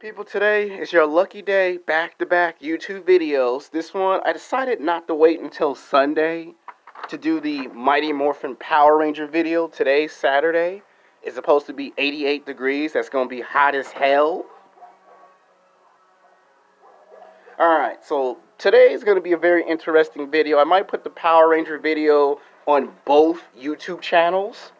People, today is your lucky day back to back YouTube videos. This one, I decided not to wait until Sunday to do the Mighty Morphin Power Ranger video. Today, Saturday, is supposed to be 88 degrees. That's going to be hot as hell. Alright, so today is going to be a very interesting video. I might put the Power Ranger video on both YouTube channels.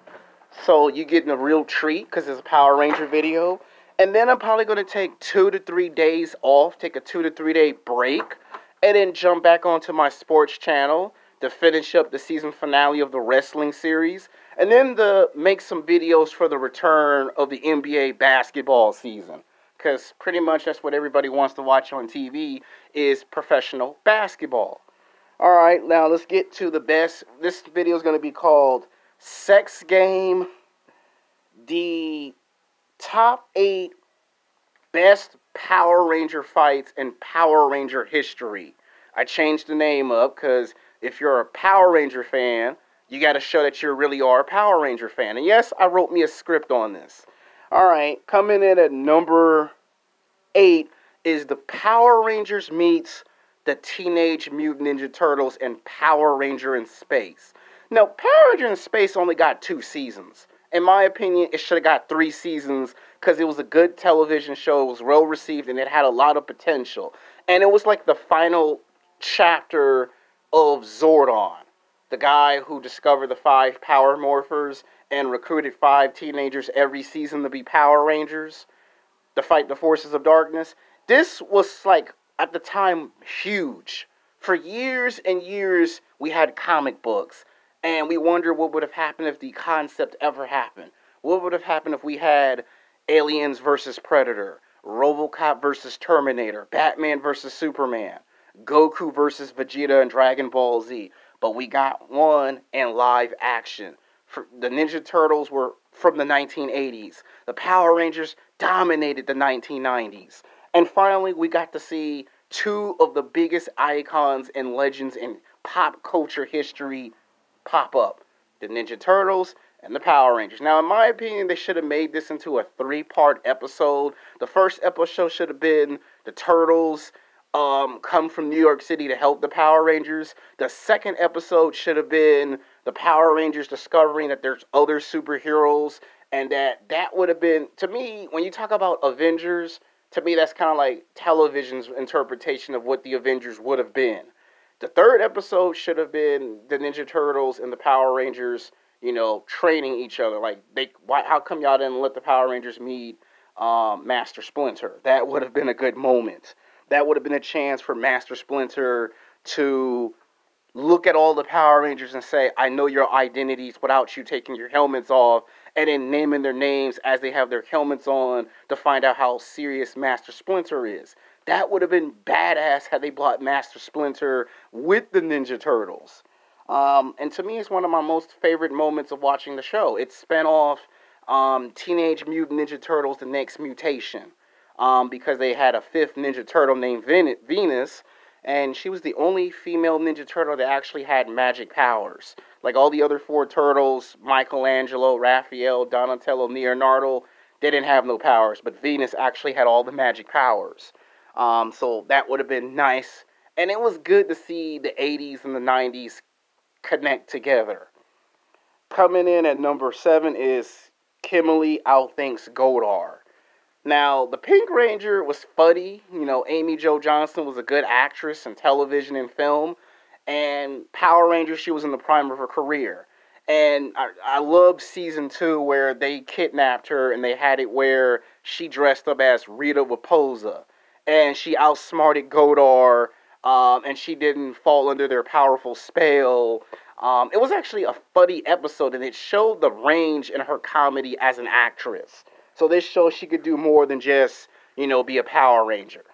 So you're getting a real treat because it's a Power Ranger video. And then I'm probably going to take two to three days off, take a two to three day break, and then jump back onto my sports channel to finish up the season finale of the wrestling series, and then to make some videos for the return of the NBA basketball season. Because pretty much that's what everybody wants to watch on TV is professional basketball. All right, now let's get to the best. This video is going to be called Sex Game, the top eight best Power Ranger fights in Power Ranger history. I changed the name up because if you're a Power Ranger fan, you got to show that you really are a Power Ranger fan. And yes, I wrote me a script on this. All right, coming in at number eight is the Power Rangers meets the Teenage Mutant Ninja Turtles and Power Ranger in Space. Now, Power Ranger in Space only got two seasons in my opinion, it should have got three seasons because it was a good television show. It was well received and it had a lot of potential. And it was like the final chapter of Zordon, the guy who discovered the five power morphers and recruited five teenagers every season to be Power Rangers to fight the forces of darkness. This was like, at the time, huge. For years and years, we had comic books and we wonder what would have happened if the concept ever happened. What would have happened if we had Aliens versus Predator, Robocop versus Terminator, Batman versus Superman, Goku versus Vegeta and Dragon Ball Z. But we got one in live action. For the Ninja Turtles were from the 1980s. The Power Rangers dominated the 1990s. And finally, we got to see two of the biggest icons and legends in pop culture history pop up the Ninja Turtles and the Power Rangers. Now, in my opinion, they should have made this into a three part episode. The first episode should have been the Turtles um, come from New York City to help the Power Rangers. The second episode should have been the Power Rangers discovering that there's other superheroes and that that would have been to me when you talk about Avengers to me that's kind of like television's interpretation of what the Avengers would have been the third episode should have been the Ninja Turtles and the Power Rangers, you know, training each other. Like they, why? How come y'all didn't let the Power Rangers meet um, Master Splinter? That would have been a good moment. That would have been a chance for Master Splinter to look at all the Power Rangers and say, I know your identities without you taking your helmets off, and then naming their names as they have their helmets on to find out how serious Master Splinter is. That would have been badass had they brought Master Splinter with the Ninja Turtles. Um, and to me, it's one of my most favorite moments of watching the show. It spent off um, Teenage Mutant Ninja Turtles: The Next Mutation um, because they had a fifth Ninja Turtle named Venus, and she was the only female Ninja Turtle that actually had magic powers. Like all the other four turtles, Michelangelo, Raphael, Donatello, Leonardo, they didn't have no powers, but Venus actually had all the magic powers. Um, so that would have been nice. And it was good to see the 80s and the 90s connect together. Coming in at number seven is Kimberly Outthinks Goldar. Now, the Pink Ranger was funny. You know, Amy Jo Johnson was a good actress in television and film. And Power Ranger, she was in the prime of her career. And I, I love season two where they kidnapped her and they had it where she dressed up as Rita Repulsa and she outsmarted Goldar, um, and she didn't fall under their powerful spell. Um, it was actually a funny episode, and it showed the range in her comedy as an actress. So this shows she could do more than just, you know, be a Power Ranger.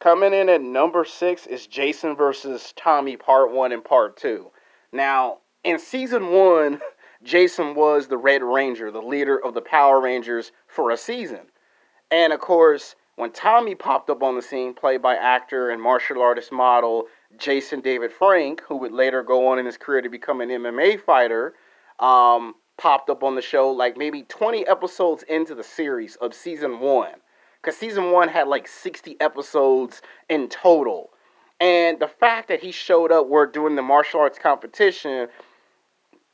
Coming in at number six is Jason versus Tommy Part 1 and Part 2. Now, in Season 1, Jason was the Red Ranger, the leader of the Power Rangers for a season. And of course, when Tommy popped up on the scene, played by actor and martial artist model Jason David Frank, who would later go on in his career to become an MMA fighter, um, popped up on the show like maybe 20 episodes into the series of season one. because season one had like 60 episodes in total. And the fact that he showed up, we're doing the martial arts competition,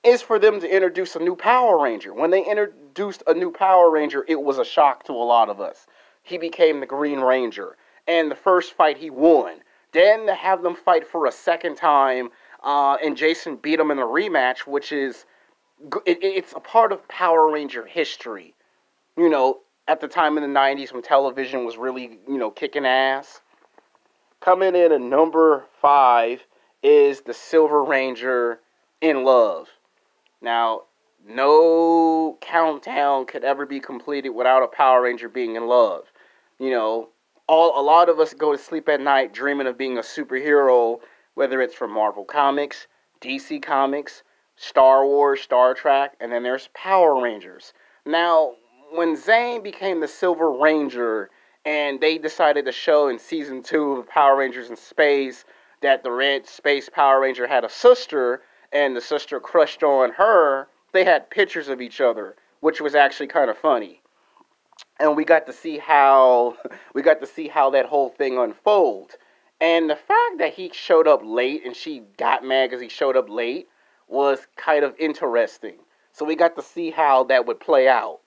is for them to introduce a new Power Ranger. When they introduced a new Power Ranger, it was a shock to a lot of us. He became the Green Ranger. And the first fight he won. Then to have them fight for a second time, uh, and Jason beat him in the rematch, which is it, it's a part of Power Ranger history. You know, at the time in the 90s when television was really, you know, kicking ass. Coming in at number five is the Silver Ranger in Love. Now, no countdown could ever be completed without a Power Ranger being in love. You know, all a lot of us go to sleep at night dreaming of being a superhero, whether it's from Marvel Comics, DC Comics, Star Wars, Star Trek, and then there's Power Rangers. Now, when Zhane became the Silver Ranger and they decided to show in season two of Power Rangers in Space that the Red Space Power Ranger had a sister and the sister crushed on her, they had pictures of each other, which was actually kind of funny. And we got to see how we got to see how that whole thing unfold. And the fact that he showed up late and she got mad because he showed up late was kind of interesting. So we got to see how that would play out.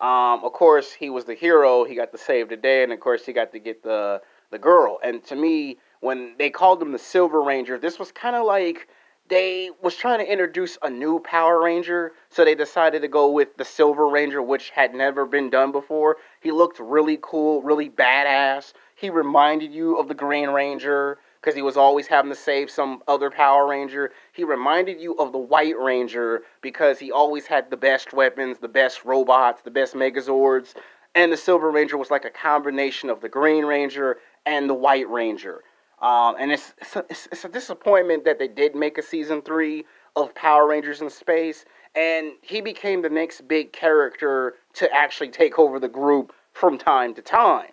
Um, of course, he was the hero. He got to save the day, and of course, he got to get the the girl. And to me, when they called him the Silver Ranger, this was kind of like they was trying to introduce a new Power Ranger, so they decided to go with the Silver Ranger, which had never been done before. He looked really cool, really badass. He reminded you of the Green Ranger because he was always having to save some other Power Ranger. He reminded you of the White Ranger because he always had the best weapons, the best robots, the best Megazords. And the Silver Ranger was like a combination of the Green Ranger and the White Ranger. Um, and it's, it's a, it's, a disappointment that they did make a season three of Power Rangers in Space. And he became the next big character to actually take over the group from time to time.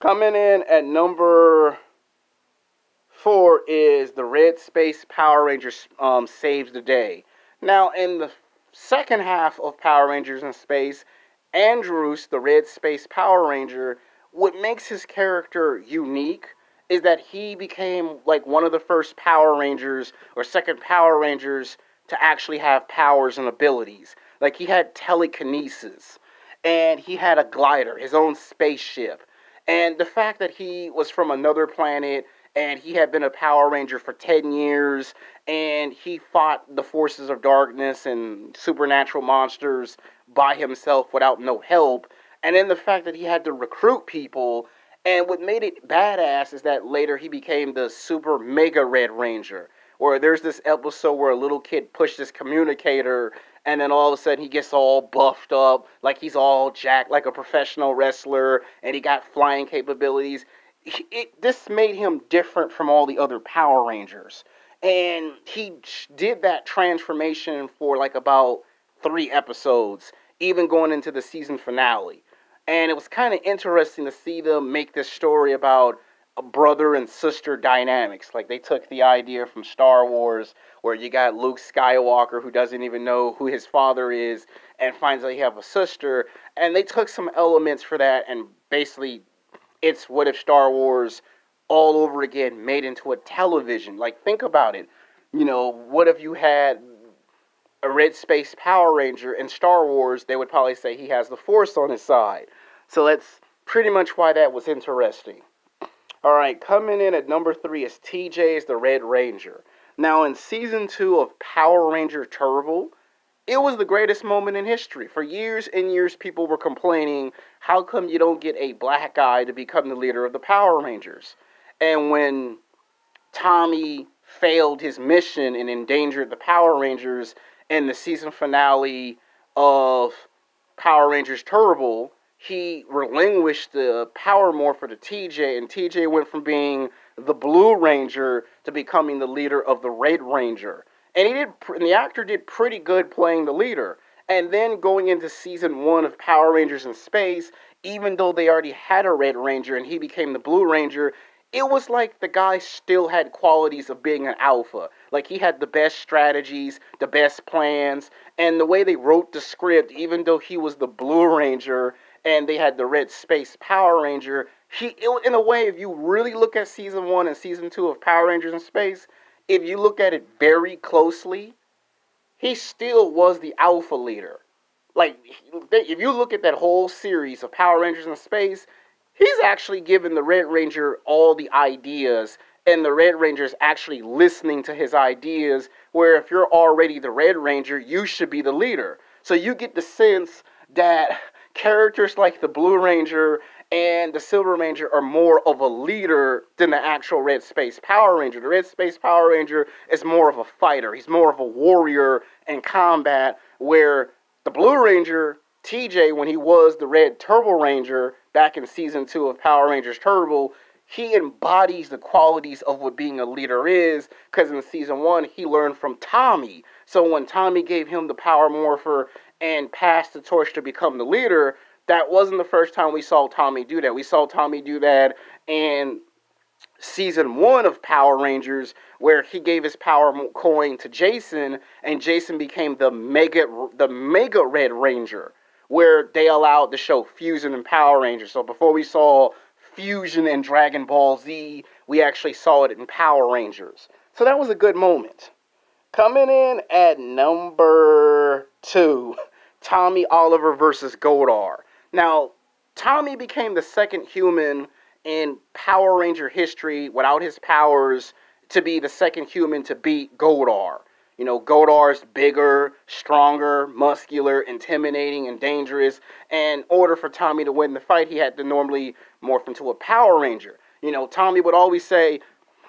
Coming in at number Four is the Red Space Power Rangers um, saves the day. Now, in the second half of Power Rangers in Space, Andros, the Red Space Power Ranger, what makes his character unique is that he became like one of the first Power Rangers or second Power Rangers to actually have powers and abilities. Like he had telekinesis and he had a glider, his own spaceship. And the fact that he was from another planet and he had been a Power Ranger for 10 years, and he fought the forces of darkness and supernatural monsters by himself without no help. And then the fact that he had to recruit people, and what made it badass is that later he became the Super Mega Red Ranger. Or there's this episode where a little kid pushed this communicator, and then all of a sudden he gets all buffed up, like he's all jacked, like a professional wrestler, and he got flying capabilities it, this made him different from all the other Power Rangers. And he did that transformation for like about three episodes, even going into the season finale. And it was kind of interesting to see them make this story about a brother and sister dynamics. Like they took the idea from Star Wars, where you got Luke Skywalker who doesn't even know who his father is and finds out he have a sister, and they took some elements for that and basically it's what if Star Wars all over again made into a television? Like, think about it. You know, what if you had a Red Space Power Ranger in Star Wars? They would probably say he has the Force on his side. So that's pretty much why that was interesting. All right, coming in at number three is TJ's the Red Ranger. Now, in season two of Power Ranger Turbo, it was the greatest moment in history. For years and years, people were complaining, how come you don't get a black guy to become the leader of the Power Rangers? And when Tommy failed his mission and endangered the Power Rangers in the season finale of Power Rangers Turbo, he relinquished the power morpher to TJ, and TJ went from being the Blue Ranger to becoming the leader of the Red Ranger and he did. And the actor did pretty good playing the leader. And then going into season one of Power Rangers in Space, even though they already had a Red Ranger and he became the Blue Ranger, it was like the guy still had qualities of being an alpha. Like he had the best strategies, the best plans, and the way they wrote the script, even though he was the Blue Ranger and they had the Red Space Power Ranger. He, in a way, if you really look at season one and season two of Power Rangers in Space, if you look at it very closely, he still was the alpha leader. Like, if you look at that whole series of Power Rangers in Space, he's actually given the Red Ranger all the ideas, and the Red Ranger is actually listening to his ideas. Where if you're already the Red Ranger, you should be the leader. So you get the sense that characters like the Blue Ranger and the Silver Ranger are more of a leader than the actual Red Space Power Ranger. The Red Space Power Ranger is more of a fighter. He's more of a warrior in combat, where the Blue Ranger, TJ, when he was the Red Turbo Ranger back in season two of Power Rangers Turbo, he embodies the qualities of what being a leader is because in season one he learned from Tommy. So when Tommy gave him the power morpher and passed the torch to become the leader, that wasn't the first time we saw Tommy do that. We saw Tommy do that in season one of Power Rangers, where he gave his power coin to Jason, and Jason became the mega the mega Red Ranger, where they allowed the show Fusion and Power Rangers. So before we saw Fusion and Dragon Ball Z, we actually saw it in Power Rangers. So that was a good moment. Coming in at number two, Tommy Oliver versus Goldar. Now, Tommy became the second human in Power Ranger history without his powers to be the second human to beat Goldar. You know, Goldar's bigger, stronger, muscular, intimidating, and dangerous. And in order for Tommy to win the fight, he had to normally morph into a Power Ranger. You know, Tommy would always say,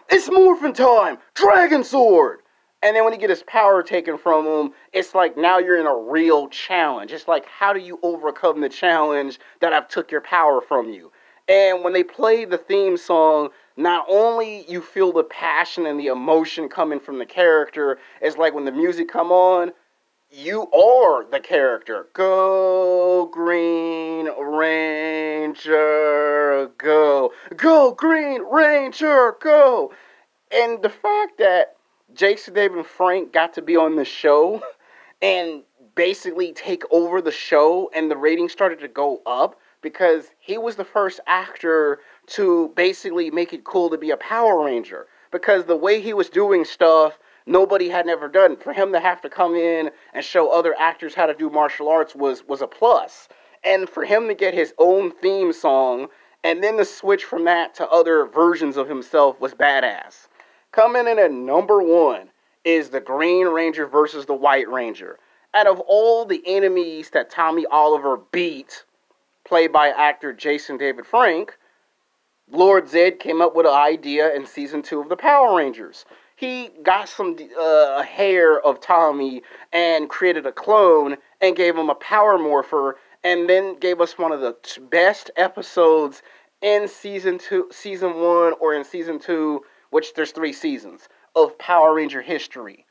It's morphin' time! Dragon Sword! And then when he get his power taken from him, it's like now you're in a real challenge. It's like how do you overcome the challenge that I've took your power from you? And when they play the theme song, not only you feel the passion and the emotion coming from the character, it's like when the music come on, you are the character. Go Green Ranger, go. Go Green Ranger, go. And the fact that Jason David Frank got to be on the show and basically take over the show, and the ratings started to go up because he was the first actor to basically make it cool to be a Power Ranger. Because the way he was doing stuff, nobody had never done. For him to have to come in and show other actors how to do martial arts was was a plus. And for him to get his own theme song and then to switch from that to other versions of himself was badass. Coming in at number one is the Green Ranger versus the White Ranger. Out of all the enemies that Tommy Oliver beat, played by actor Jason David Frank, Lord Zedd came up with an idea in season two of the Power Rangers. He got some uh, hair of Tommy and created a clone and gave him a power morpher, and then gave us one of the best episodes in season two, season one, or in season two which there's three seasons of Power Ranger history.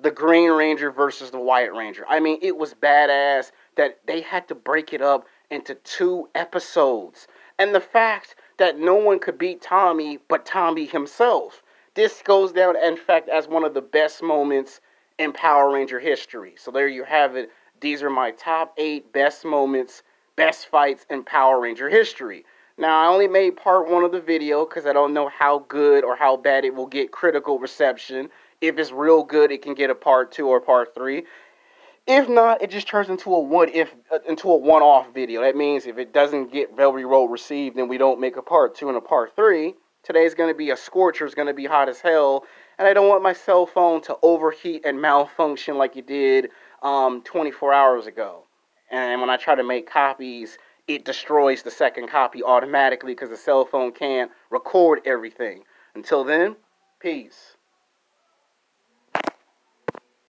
The Green Ranger versus the White Ranger. I mean, it was badass that they had to break it up into two episodes. And the fact that no one could beat Tommy but Tommy himself. This goes down, in fact, as one of the best moments in Power Ranger history. So there you have it. These are my top eight best moments, best fights in Power Ranger history. Now, I only made part one of the video because I don't know how good or how bad it will get critical reception. If it's real good, it can get a part two or part three. If not, it just turns into a one if uh, into a one-off video. That means if it doesn't get very well received, then we don't make a part two and a part three. Today's going to be a scorcher. It's going to be hot as hell, and I don't want my cell phone to overheat and malfunction like it did um, 24 hours ago. And when I try to make copies it destroys the second copy automatically because the cell phone can't record everything. Until then, peace.